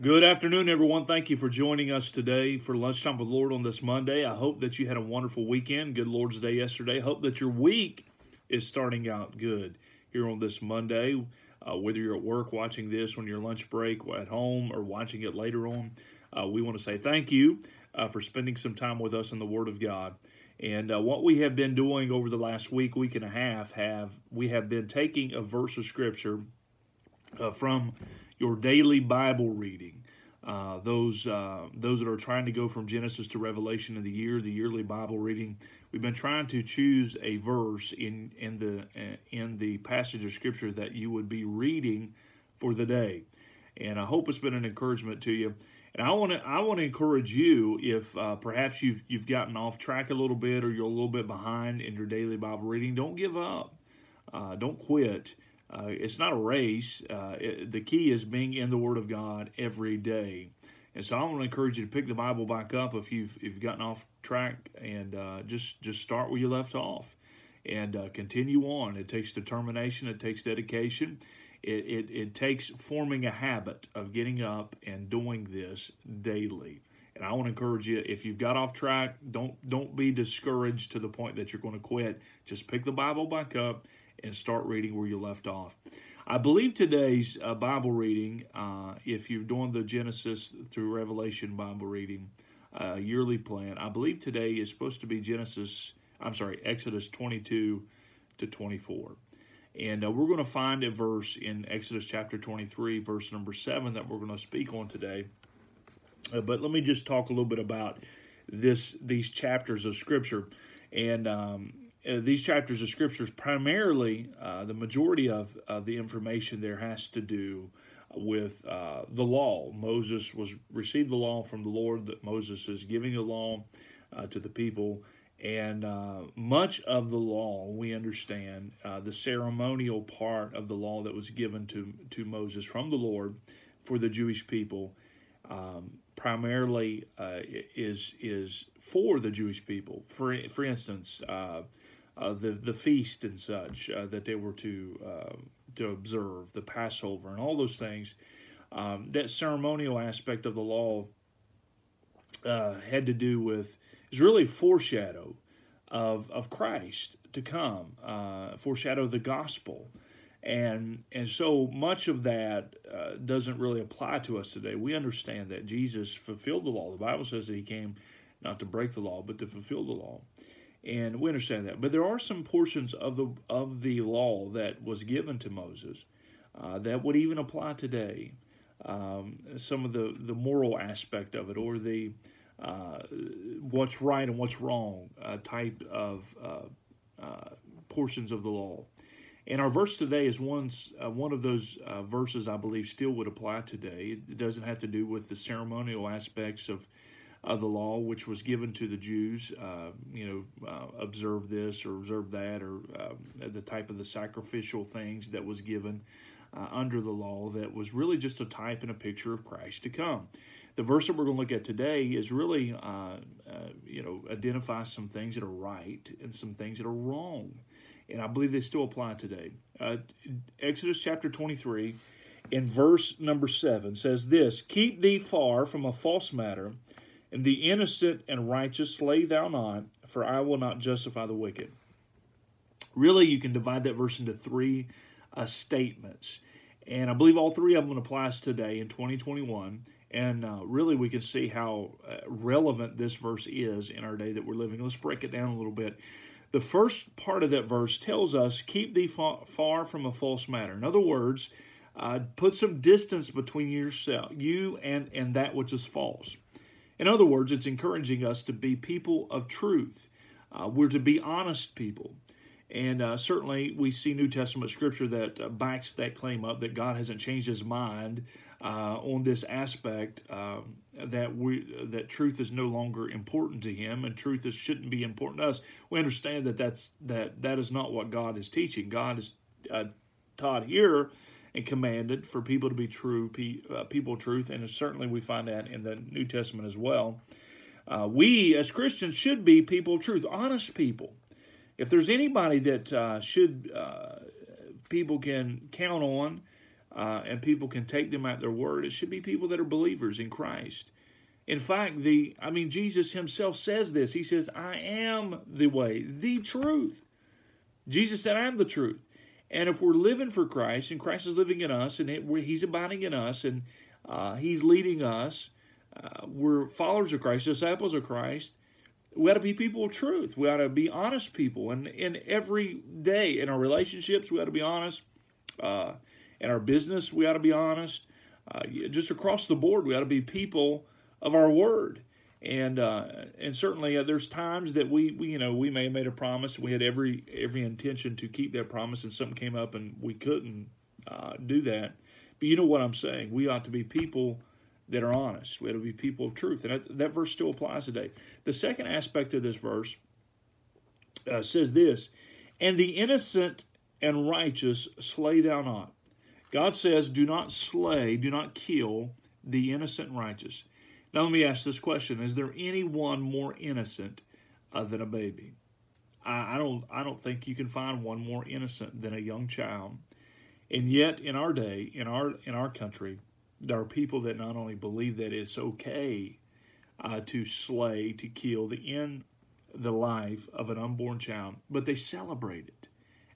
Good afternoon, everyone. Thank you for joining us today for Lunchtime with Lord on this Monday. I hope that you had a wonderful weekend. Good Lord's Day yesterday. Hope that your week is starting out good here on this Monday. Uh, whether you're at work watching this on your lunch break, at home, or watching it later on, uh, we want to say thank you uh, for spending some time with us in the Word of God. And uh, what we have been doing over the last week, week and a half, have we have been taking a verse of Scripture uh, from your daily Bible reading. Uh, those uh, those that are trying to go from Genesis to Revelation in the year, the yearly Bible reading, we've been trying to choose a verse in in the uh, in the passage of Scripture that you would be reading for the day, and I hope it's been an encouragement to you. And I want to I want to encourage you if uh, perhaps you've you've gotten off track a little bit or you're a little bit behind in your daily Bible reading, don't give up, uh, don't quit. Uh, it's not a race. Uh, it, the key is being in the Word of God every day. And so I want to encourage you to pick the Bible back up if you've if you've gotten off track and uh, just just start where you left off and uh, continue on. It takes determination. It takes dedication. It, it, it takes forming a habit of getting up and doing this daily. And I want to encourage you if you've got off track, don't don't be discouraged to the point that you're going to quit. Just pick the Bible back up and start reading where you left off. I believe today's uh, Bible reading, uh, if you're doing the Genesis through Revelation Bible reading, uh, yearly plan, I believe today is supposed to be Genesis, I'm sorry, Exodus 22 to 24. And uh, we're going to find a verse in Exodus chapter 23, verse number 7, that we're going to speak on today. Uh, but let me just talk a little bit about this these chapters of Scripture. And um, uh, these chapters of scriptures primarily uh, the majority of, of the information there has to do with uh, the law. Moses was received the law from the lord that moses is giving the law uh, to the people. And uh, much of the law we understand uh, the ceremonial part of the law that was given to, to moses from the lord for the jewish people um, primarily is is for the jewish people. For for instance uh, the the feast and such uh, that they were to uh, to observe, the Passover and all those things. Um, that ceremonial aspect of the law uh, had to do with is really foreshadow of of Christ to come, uh, foreshadow the gospel. And and so much of that uh, doesn't really apply to us today. We understand that Jesus fulfilled the law. The Bible says that he came not to break the law, but to fulfill the law and we understand that. But there are some portions of the of the law that was given to Moses uh, that would even apply today. Um, some of the the moral aspect of it, or the uh, what's right and what's wrong uh, type of uh, uh, portions of the law. And our verse today is one, uh, one of those verses I believe still would apply today. It doesn't have to do with the ceremonial aspects of of the law, which was given to the Jews, uh, you know, uh, observe this or observe that, or uh, the type of the sacrificial things that was given uh, under the law that was really just a type and a picture of Christ to come. The verse that we're going to look at today is really, uh, uh, you know, identify some things that are right and some things that are wrong. And I believe they still apply today. Exodus chapter 23 in verse number 7 says this Keep thee far from a false matter and the innocent and righteous slay thou not, for I will not justify the wicked. Really, you can divide that verse into three uh, statements. And I believe all three of them applies today in 2021. And uh, really, we can see how uh, relevant this verse is in our day that we're living. Let's break it down a little bit. The first part of that verse tells us, Keep thee far from a false matter. In other words, uh, put some distance between yourself, you and, and that which is false. In other words, it's encouraging us to be people of truth. Uh, we're to be honest people. And uh, certainly, we see New Testament scripture that uh, backs that claim up that God hasn't changed His mind uh, on this aspect um, that we that truth is no longer important to Him, and truth is, shouldn't be important to us. We understand that that's that that is not what God is teaching. God is uh, taught here and commanded for people to be true, uh, people truth, and certainly we find that in the New Testament as well. Uh, we as Christians should be people of truth, honest people. If there's anybody that uh, should uh, people can count on uh, and people can take them at their word. It should be people that are believers in Christ. In fact, the I mean, Jesus himself says this. He says, I am the way, the truth. Jesus said, I am the truth. And if we're living for Christ and Christ is living in us and it, he's abiding in us and uh, he's leading us, uh, we're followers of Christ, disciples of Christ, we ought to be people of truth. We ought to be honest people. And in every day, in our relationships, we ought to be honest. Uh, in our business, we ought to be honest. Uh, just across the board, we ought to be people of our word. And uh, and certainly uh, there's times that we, we you know we may have made a promise. We had every every intention to keep that promise, and something came up and we couldn't uh, do that. But you know what I'm saying? We ought to be people that are honest. We ought to be people of truth, and that, that verse still applies today. The second aspect of this verse uh, says this: "And the innocent and righteous slay thou not." God says, "Do not slay, do not kill the innocent righteous." Now, let me ask this question: Is there anyone more innocent uh, than a baby? I, I don't. I don't think you can find one more innocent than a young child. And yet, in our day, in our in our country, there are people that not only believe that it's okay uh, to slay, to kill, the end the life of an unborn child, but they celebrate it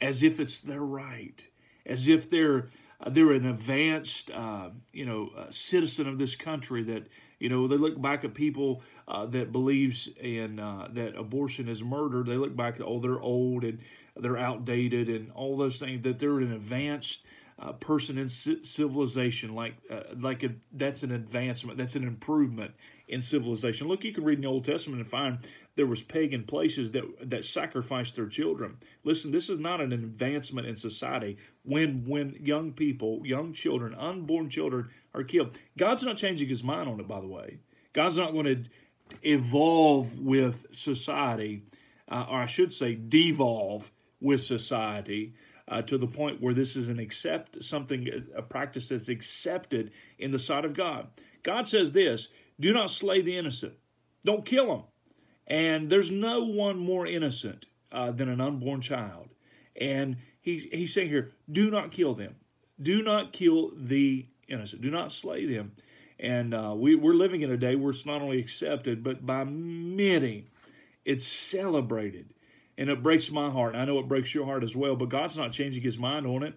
as if it's their right, as if they're they're an advanced, uh, you know, uh, citizen of this country that you know, they look back at people uh, that believes in uh, that abortion is murder. They look back at oh, they're old and they're outdated and all those things. That they're an advanced uh, person in civilization. Like uh, like a, that's an advancement. That's an improvement in civilization. Look, you can read in the Old Testament and find there was pagan places that that sacrificed their children. Listen, this is not an advancement in society when when young people, young children, unborn children are killed. God's not changing his mind on it, by the way. God's not going to evolve with society, uh, or I should say, devolve with society. Uh, to the point where this is an accept something a practice that's accepted in the sight of God. God says this: Do not slay the innocent. Don't kill them. And there's no one more innocent uh, than an unborn child. And he's, he's saying here, do not kill them. Do not kill the innocent. Do not slay them. And uh, we, we're living in a day where it's not only accepted, but by many, it's celebrated. And it breaks my heart. I know it breaks your heart as well, but God's not changing his mind on it.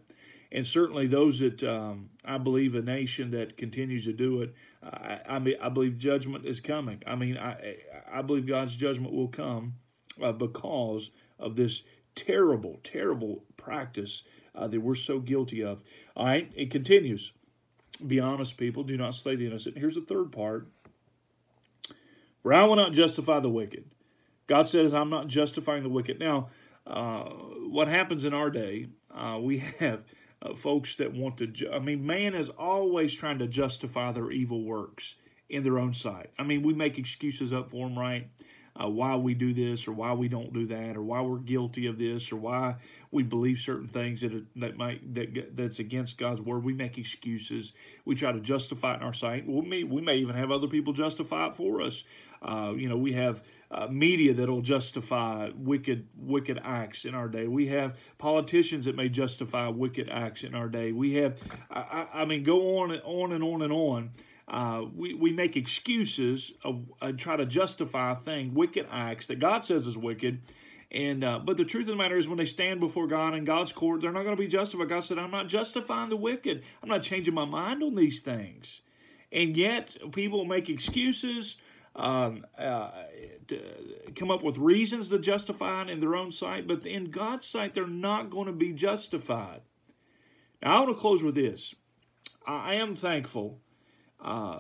And certainly those that um, I believe a nation that continues to do it, I, I, mean, I believe judgment is coming. I mean, I, I believe God's judgment will come uh, because of this terrible, terrible practice uh, that we're so guilty of. All right, it continues. Be honest, people. Do not slay the innocent. Here's the third part. For I will not justify the wicked. God says, I'm not justifying the wicked. Now, uh, what happens in our day, uh, we have uh, folks that want to, ju- I mean, man is always trying to justify their evil works in their own sight. I mean, we make excuses up for them, right? Uh, why we do this or why we don't do that or why we're guilty of this or why we believe certain things that are, that might that that's against God's word. We make excuses. We try to justify it in our sight. We may we may even have other people justify it for us. Uh, you know, we have uh, media that'll justify wicked wicked acts in our day. We have politicians that may justify wicked acts in our day. We have, I, I mean, go on and on and on and on. Uh, we, we make excuses of uh, try to justify thing wicked acts that God says is wicked. And uh, but the truth of the matter is, when they stand before God in God's court, they're not going to be justified. God said, "I'm not justifying the wicked. I'm not changing my mind on these things." And yet, people make excuses, um, uh, come up with reasons to justify in their own sight, but in God's sight, they're not going to be justified. Now, I want to close with this. I am thankful uh,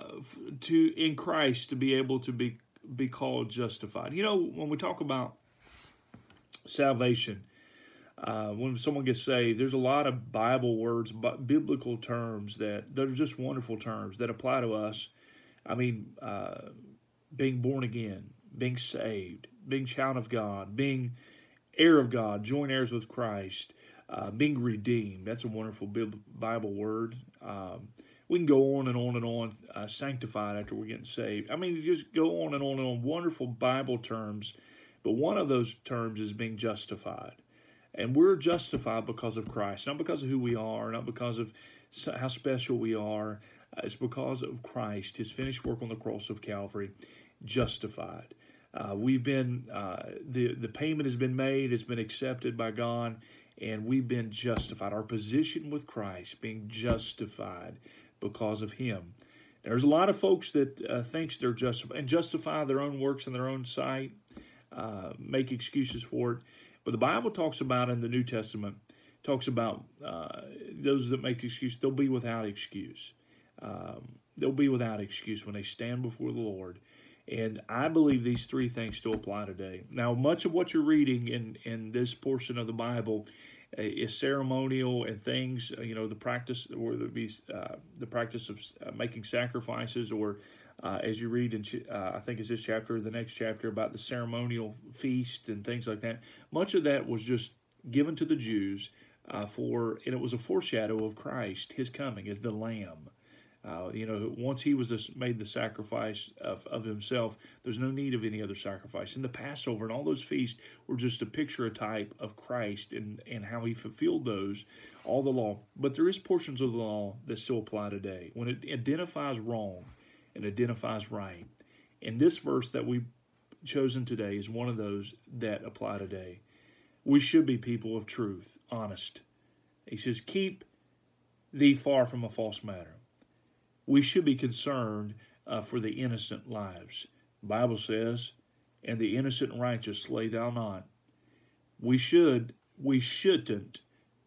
to in Christ to be able to be be called justified. You know, when we talk about salvation, uh, when someone gets saved, there's a lot of Bible words, biblical terms that they're just wonderful terms that apply to us. I mean, uh, being born again, being saved, being child of God, being heir of God, joint heirs with Christ, uh, being redeemed. That's a wonderful Bible word. Um, we can go on and on and on, uh, sanctified after we're getting saved. I mean, just go on and on and on. Wonderful Bible terms, but one of those terms is being justified. And we're justified because of Christ, not because of who we are, not because of how special we are. Uh, it's because of Christ, His finished work on the cross of Calvary, justified. Uh, we've been uh, the the payment has been made, it's been accepted by God, and we've been justified. Our position with Christ, being justified because of Him. There's a lot of folks that uh, thinks they're justified and justify their own works in their own sight, uh, make excuses for it. But the Bible talks about in the New Testament talks about uh, those that make excuse they'll be without excuse. Um, they'll be without excuse when they stand before the Lord. And I believe these three things still apply today. Now, much of what you're reading in, in this portion of the Bible uh, is ceremonial and things, uh, you know, the practice, or the, be, uh, the practice of uh, making sacrifices, or uh, as you read in, uh, I think it's this chapter, or the next chapter about the ceremonial feast and things like that. Much of that was just given to the Jews for, and it was a foreshadow of Christ, his coming as the Lamb. Uh, you know, once he was made the sacrifice of, of himself, there's no need of any other sacrifice. And the Passover and all those feasts were just a picture, a type of Christ and, and how he fulfilled those, all the law. But there is portions of the law that still apply today. When it identifies wrong and identifies right. And this verse that we've chosen today is one of those that apply today. We should be people of truth, honest. He says, keep thee far from a false matter we should be concerned uh, for the innocent lives. The Bible says, and the innocent righteous slay thou not. We should, we shouldn't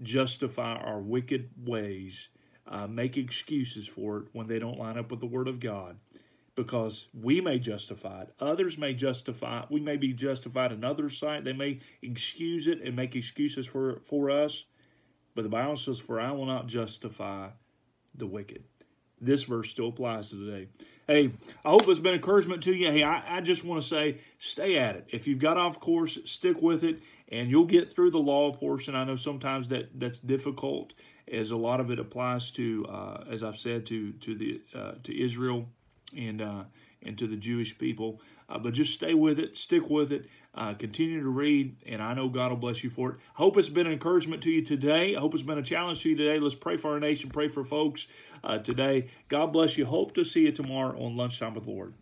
justify our wicked ways, uh, make excuses for it when they don't line up with the Word of God, because we may justify it. Others may justify. it. We may be justified in others' sight. They may excuse it and make excuses for for us. But the Bible says, "For I will not justify the wicked." This verse still applies to today. Hey, I hope it's been encouragement to you. Hey, I, I just want to say stay at it. If you've got off course, stick with it, and you'll get through the law portion. I know sometimes that that's difficult, as a lot of it applies to, uh, as I've said, to to the uh, to Israel and uh, and to the Jewish people. Uh, but just stay with it, stick with it, uh, continue to read, and I know God will bless you for it. Hope it's been an encouragement to you today. I hope it's been a challenge to you today. Let's pray for our nation, pray for folks uh, today. God bless you. Hope to see you tomorrow on Lunchtime with the Lord.